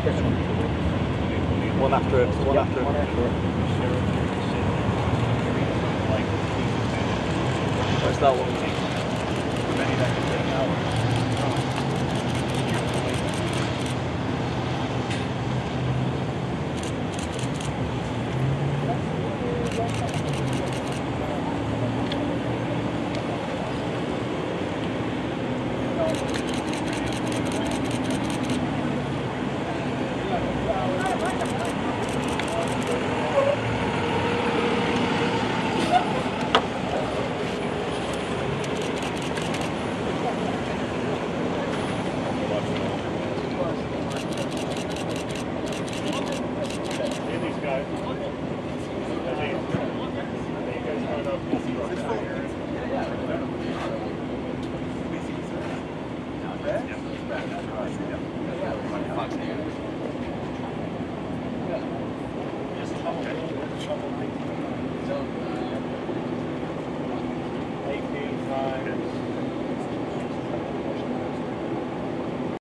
One after it, one after it. After it. Where's that one? Just